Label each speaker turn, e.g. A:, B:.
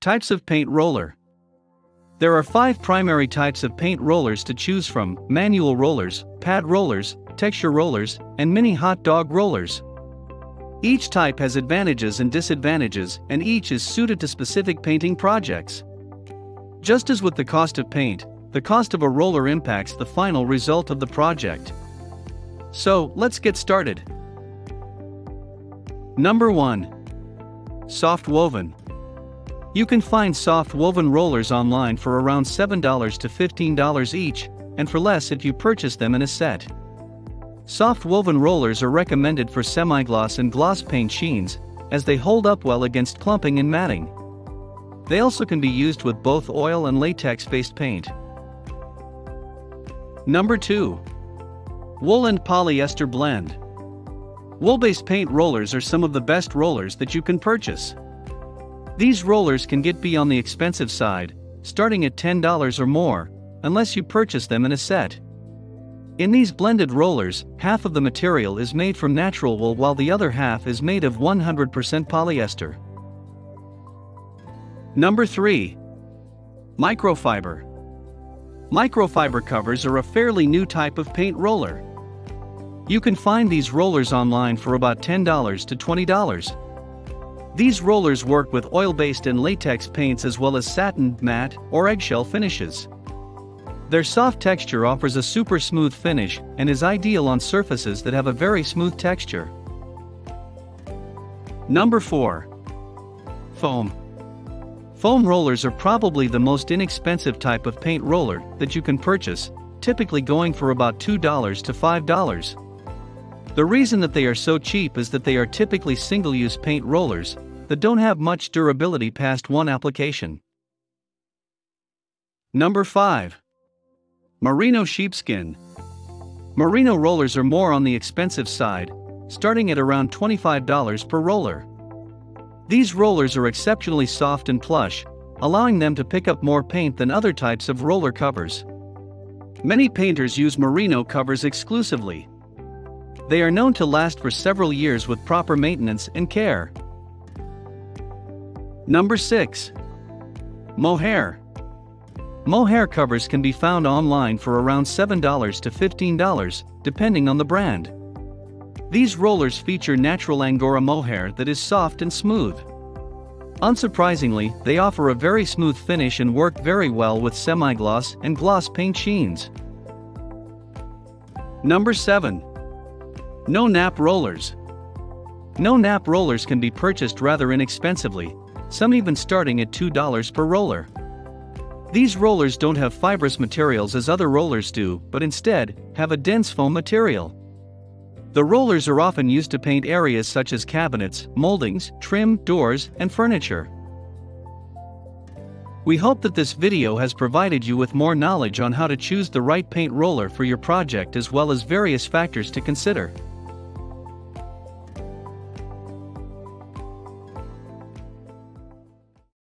A: Types of paint roller. There are five primary types of paint rollers to choose from manual rollers, pad rollers, texture rollers, and mini hot dog rollers. Each type has advantages and disadvantages, and each is suited to specific painting projects. Just as with the cost of paint, the cost of a roller impacts the final result of the project. So, let's get started. Number 1. Soft Woven. You can find soft woven rollers online for around $7 to $15 each, and for less if you purchase them in a set. Soft woven rollers are recommended for semi-gloss and gloss paint sheens, as they hold up well against clumping and matting. They also can be used with both oil and latex-based paint. Number 2. Wool and Polyester Blend. Wool-based paint rollers are some of the best rollers that you can purchase. These rollers can get be on the expensive side, starting at $10 or more, unless you purchase them in a set. In these blended rollers, half of the material is made from natural wool while the other half is made of 100% polyester. Number 3. Microfiber. Microfiber covers are a fairly new type of paint roller. You can find these rollers online for about $10 to $20. These rollers work with oil-based and latex paints as well as satin, matte, or eggshell finishes. Their soft texture offers a super smooth finish and is ideal on surfaces that have a very smooth texture. Number 4. Foam. Foam rollers are probably the most inexpensive type of paint roller that you can purchase, typically going for about $2 to $5. The reason that they are so cheap is that they are typically single-use paint rollers that don't have much durability past one application. Number 5. Merino sheepskin. Merino rollers are more on the expensive side, starting at around $25 per roller. These rollers are exceptionally soft and plush, allowing them to pick up more paint than other types of roller covers. Many painters use merino covers exclusively. They are known to last for several years with proper maintenance and care. Number 6. Mohair. Mohair covers can be found online for around $7 to $15, depending on the brand. These rollers feature natural Angora mohair that is soft and smooth. Unsurprisingly, they offer a very smooth finish and work very well with semi-gloss and gloss paint sheens. Number 7. No Nap Rollers. No Nap rollers can be purchased rather inexpensively, some even starting at $2 per roller. These rollers don't have fibrous materials as other rollers do, but instead, have a dense foam material. The rollers are often used to paint areas such as cabinets, moldings, trim, doors, and furniture. We hope that this video has provided you with more knowledge on how to choose the right paint roller for your project as well as various factors to consider.